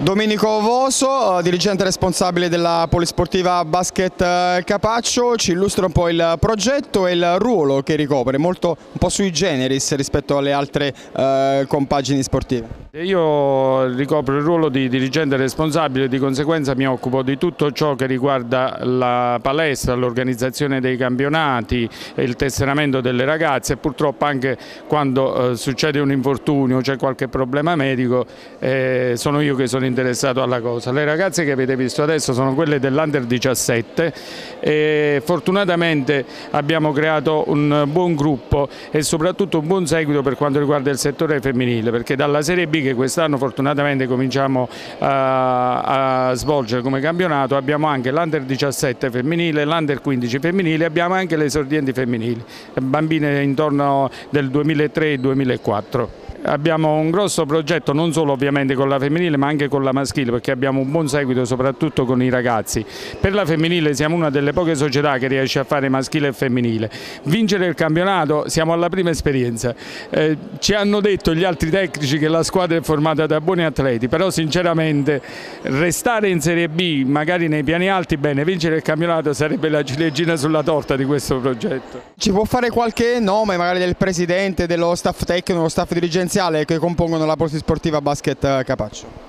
Domenico Voso, eh, dirigente responsabile della Polisportiva Basket eh, Capaccio, ci illustra un po' il progetto e il ruolo che ricopre, molto un po' sui generis rispetto alle altre eh, compagini sportive. Io ricopro il ruolo di dirigente responsabile di conseguenza mi occupo di tutto ciò che riguarda la palestra, l'organizzazione dei campionati, il tesseramento delle ragazze e purtroppo anche quando eh, succede un infortunio, c'è qualche problema medico, eh, sono io che sono interessato alla cosa. Le ragazze che avete visto adesso sono quelle dell'Under 17 e fortunatamente abbiamo creato un buon gruppo e soprattutto un buon seguito per quanto riguarda il settore femminile perché dalla Serie B che quest'anno fortunatamente cominciamo a, a svolgere come campionato abbiamo anche l'Under 17 femminile, l'Under 15 femminile, abbiamo anche le esordienti femminili, bambine intorno del 2003-2004. Abbiamo un grosso progetto non solo ovviamente con la femminile ma anche con la maschile perché abbiamo un buon seguito soprattutto con i ragazzi. Per la femminile siamo una delle poche società che riesce a fare maschile e femminile. Vincere il campionato siamo alla prima esperienza. Eh, ci hanno detto gli altri tecnici che la squadra è formata da buoni atleti però sinceramente restare in Serie B magari nei piani alti bene, vincere il campionato sarebbe la ciliegina sulla torta di questo progetto. Ci può fare qualche nome magari del presidente, dello staff tecnico, dello staff dirigente essenziale che compongono la Sportiva Basket Capaccio.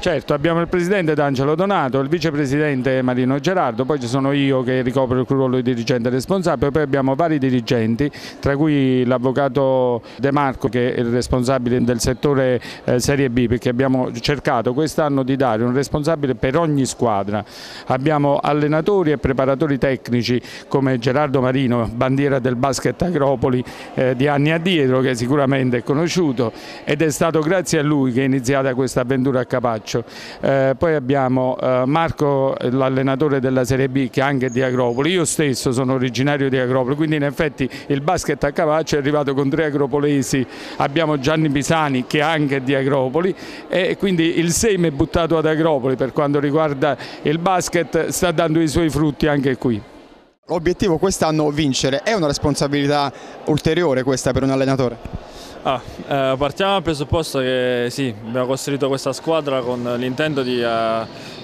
Certo, abbiamo il presidente D'Angelo Donato, il vicepresidente Marino Gerardo, poi ci sono io che ricopro il ruolo di dirigente responsabile, poi abbiamo vari dirigenti, tra cui l'avvocato De Marco che è il responsabile del settore eh, Serie B, perché abbiamo cercato quest'anno di dare un responsabile per ogni squadra. Abbiamo allenatori e preparatori tecnici come Gerardo Marino, bandiera del basket Agropoli eh, di anni addietro, che sicuramente è conosciuto ed è stato grazie a lui che è iniziata questa avventura a Capaccio calcio. Eh, poi abbiamo eh, Marco, l'allenatore della Serie B, che è anche di Agropoli. Io stesso sono originario di Agropoli, quindi in effetti il basket a Cavaccio è arrivato con tre agropolesi. Abbiamo Gianni Pisani, che è anche di Agropoli, e quindi il seme buttato ad Agropoli per quanto riguarda il basket sta dando i suoi frutti anche qui. L'obiettivo quest'anno vincere, è una responsabilità ulteriore questa per un allenatore? Ah, eh, partiamo dal presupposto che sì, abbiamo costruito questa squadra con l'intento di, eh,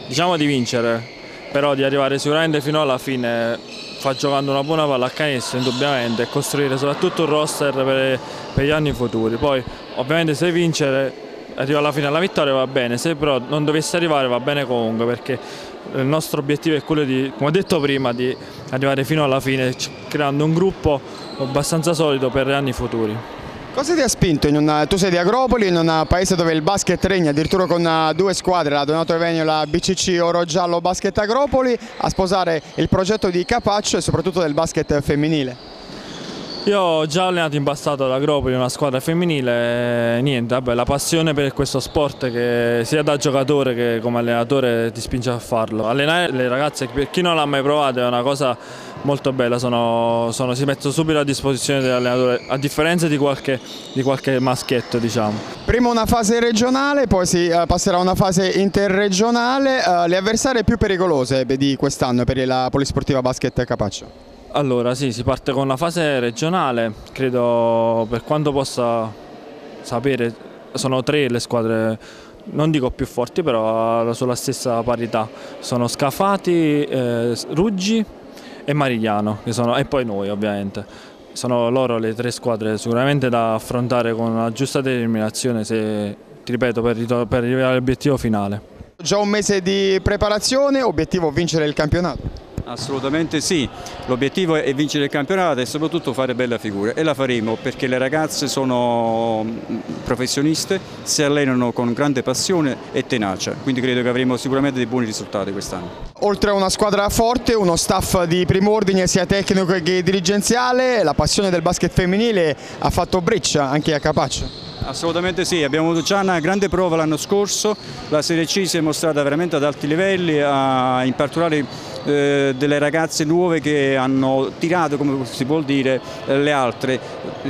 diciamo di vincere, però di arrivare sicuramente fino alla fine fa giocando una buona palla a canestro indubbiamente e costruire soprattutto un roster per, per gli anni futuri. Poi ovviamente se vincere arriva alla fine alla vittoria va bene, se però non dovesse arrivare va bene comunque perché il nostro obiettivo è quello di, come ho detto prima, di arrivare fino alla fine creando un gruppo abbastanza solido per gli anni futuri. Cosa ti ha spinto? Una, tu sei di Agropoli, in un paese dove il basket regna addirittura con uh, due squadre, la Donato Evenio e la BCC Oro Giallo Basket Agropoli, a sposare il progetto di Capaccio e soprattutto del basket femminile? Io ho già allenato in passato ad Agropoli, una squadra femminile, niente, vabbè, la passione per questo sport che sia da giocatore che come allenatore ti spinge a farlo. Allenare le ragazze, per chi non l'ha mai provato, è una cosa molto bella, sono, sono, si mettono subito a disposizione dell'allenatore, a differenza di qualche, di qualche, maschietto. Diciamo. Prima una fase regionale, poi si uh, passerà a una fase interregionale, uh, le avversarie più pericolose di quest'anno per la Polisportiva Basket Capaccio? Allora sì, si parte con la fase regionale, credo per quanto possa sapere sono tre le squadre non dico più forti però sulla stessa parità. Sono Scafati, eh, Ruggi e Marigliano sono, e poi noi ovviamente. Sono loro le tre squadre sicuramente da affrontare con una giusta determinazione se, ripeto per, per arrivare all'obiettivo finale. Già un mese di preparazione obiettivo vincere il campionato Assolutamente sì, l'obiettivo è vincere il campionato e soprattutto fare bella figura e la faremo perché le ragazze sono mm, professioniste, si allenano con grande passione e tenacia, quindi credo che avremo sicuramente dei buoni risultati quest'anno. Oltre a una squadra forte, uno staff di primo ordine sia tecnico che dirigenziale, la passione del basket femminile ha fatto breccia anche a Capaccio. Assolutamente sì, abbiamo già una grande prova l'anno scorso, la Serie C si è mostrata veramente ad alti livelli, in particolare eh, delle ragazze nuove che hanno tirato, come si può dire, eh, le altre.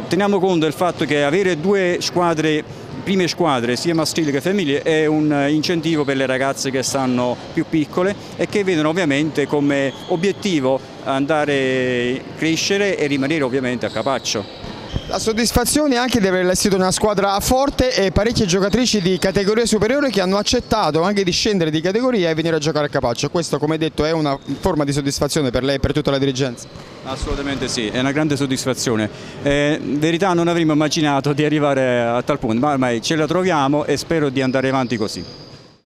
Teniamo conto del fatto che avere due squadre prime squadre sia maschili che femminili è un incentivo per le ragazze che stanno più piccole e che vedono ovviamente come obiettivo andare a crescere e rimanere ovviamente a Capaccio. La soddisfazione anche di aver allestito una squadra forte e parecchie giocatrici di categoria superiore che hanno accettato anche di scendere di categoria e venire a giocare a Capaccio. Questo come detto è una forma di soddisfazione per lei e per tutta la dirigenza. Assolutamente sì, è una grande soddisfazione. Eh, in verità non avremmo immaginato di arrivare a tal punto, ma ormai ce la troviamo e spero di andare avanti così.